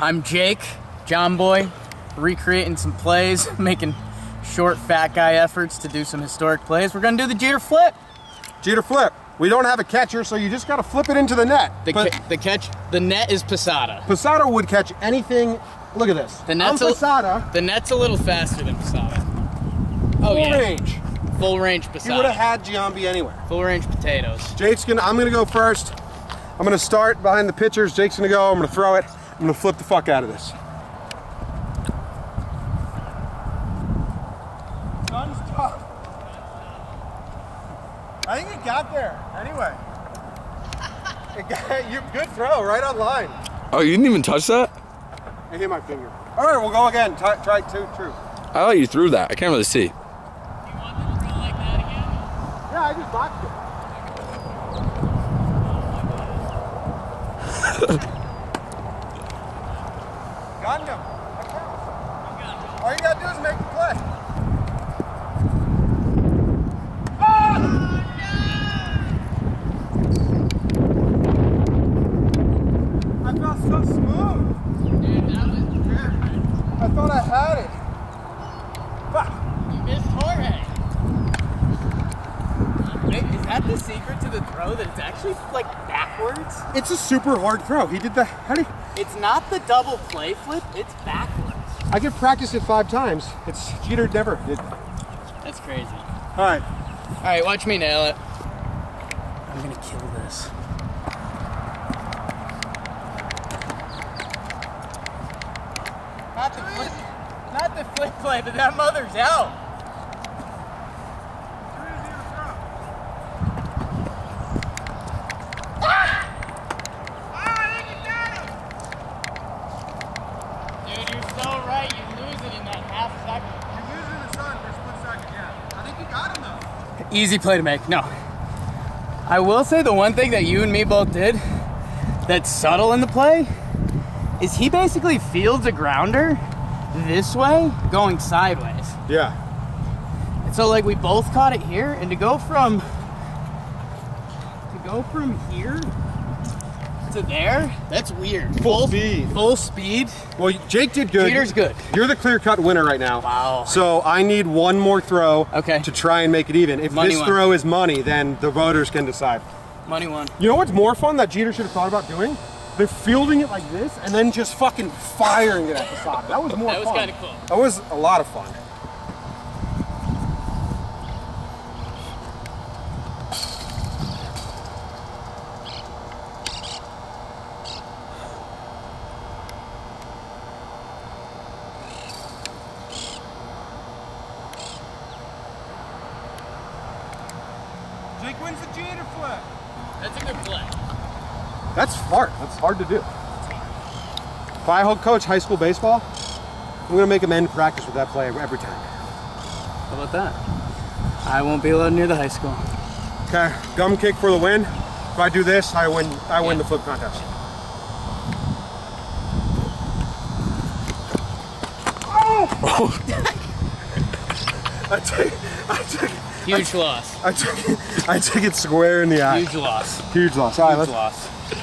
I'm Jake, Jomboy, recreating some plays, making short fat guy efforts to do some historic plays. We're gonna do the Jeter flip. Jeter flip. We don't have a catcher, so you just gotta flip it into the net. The, ca- the catch, the net is Posada. Posada would catch anything. Look at this. The net's I'm a- Posada. The net's a little faster than Posada. Oh yeah. full yeah, range. full range Posada. He would have had Giambi anywhere. full range potatoes. Jake's gonna. I'm gonna go first. I'm gonna start behind the pitchers. Jake's gonna go. I'm gonna throw it. I'm gonna flip the fuck out of this. Gun's tough. I think it got there. Anyway. It got, you good throw, right on line. Oh, you didn't even touch that? I hit my finger. All right, we'll go again. Try, try two, true. I thought you threw that. I can't really see. Yeah, I just boxed it. Got him. That counts. All you gotta do is make the play. I felt so smooth. Dude, that was perfect. I thought I had it. Fuck. You missed Jorge. Wait, is that the secret to the throw? That it's actually like backwards? It's a super hard throw. He did the. How do you, It's not the double play flip. It's backwards. I could practice it five times. It's Jeter never did. That's crazy. All right. All right, watch me nail it. I'm gonna kill this. Not the flip, not the flip play, but that mother's out. Dude, you're so right. You lose it in that half second. Easy play to make. No. I will say the one thing that you and me both did that's subtle in the play is he basically fields a grounder this way going sideways. Yeah. And so like we both caught it here and to go from to go from here to there, that's weird. Full speed. Full speed. Well, Jake did good. Jeter's good. You're the clear cut winner right now. Wow. So I need one more throw Okay. to try and make it even. If Money this one. throw is money, then the voters can decide. Money one. You know what's more fun that Jeter should have thought about doing? They're fielding it like this and then just fucking firing it at the side. That was more fun. That was kinda cool. That was a lot of fun. Jake wins the Jeter flip. That's a good play. That's hard. That's hard to do. If I hold coach high school baseball, I'm gonna make him end practice with that play every time. How about that? I won't be allowed near the high school. Okay, gum kick for the win. If I do this, I win. I win the flip contest. Oh! I took, I took, Huge loss. I took, I took it square in the eye. Huge loss. Huge loss. All right, Huge loss.